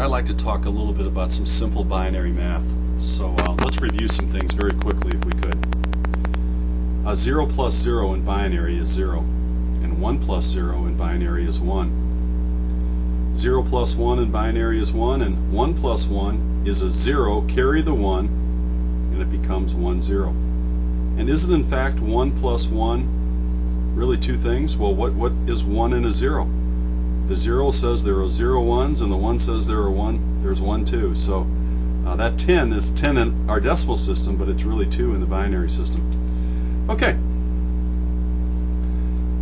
I'd like to talk a little bit about some simple binary math. So uh, let's review some things very quickly if we could. Uh, 0 plus 0 in binary is 0, and 1 plus 0 in binary is 1. 0 plus 1 in binary is 1, and 1 plus 1 is a 0, carry the 1, and it becomes 1, 0. And is it in fact 1 plus 1 really two things? Well, what, what is 1 and a 0? The 0 says there are 0 ones, and the 1 says there are 1, there's 1, 2. So uh, that 10 is 10 in our decimal system, but it's really 2 in the binary system. Okay.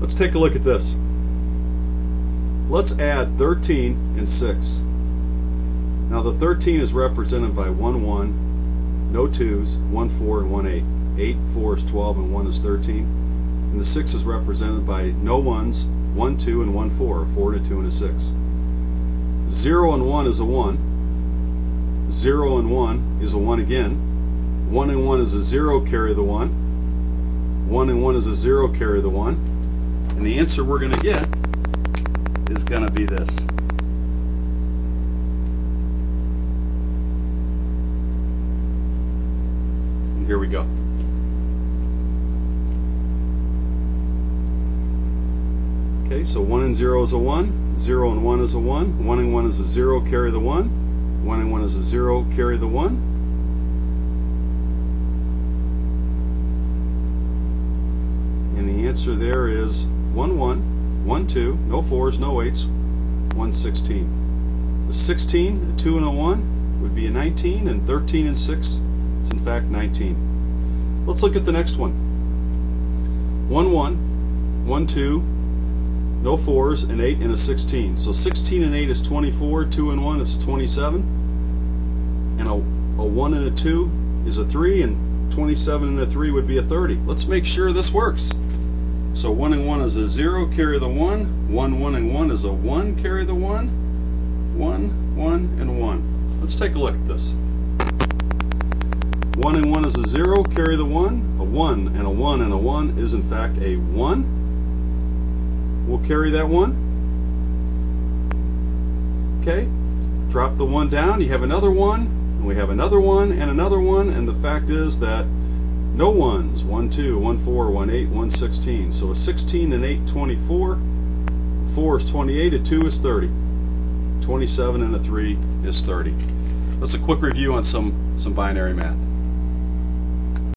Let's take a look at this. Let's add 13 and 6. Now the 13 is represented by 1, 1, no 2s, 1, 4, and 1, 8. 8, 4 is 12, and 1 is 13. And the 6 is represented by no 1s, 1, 2, and 1, 4, 4 and a 2 and a 6. 0 and 1 is a 1. 0 and 1 is a 1 again. 1 and 1 is a 0, carry the 1. 1 and 1 is a 0, carry the 1. And the answer we're going to get is going to be this. Here we go. Okay, so 1 and 0 is a 1, 0 and 1 is a 1, 1 and 1 is a 0, carry the 1, 1 and 1 is a 0, carry the 1. And the answer there is 1, 1, 1, 2, no 4s, no 8s, 1, 16. A 16, a 2 and a 1 would be a 19, and 13 and 6 is in fact 19. Let's look at the next one. 1, 1, 1, 2, no 4s, an 8 and a 16. So 16 and 8 is 24, 2 and 1 is 27, and a, a 1 and a 2 is a 3, and 27 and a 3 would be a 30. Let's make sure this works. So 1 and 1 is a 0, carry the 1. 1, 1 and 1 is a 1, carry the 1. 1, 1, and 1. Let's take a look at this. 1 and 1 is a 0, carry the 1. A 1 and a 1 and a 1 is in fact a 1 we'll carry that one. Okay, drop the one down, you have another one, and we have another one, and another one, and the fact is that no ones, 1, 2, 1, 4, 1, 8, 1, 16. So a 16 and 8, 24, 4 is 28, a 2 is 30. 27 and a 3 is 30. That's a quick review on some, some binary math.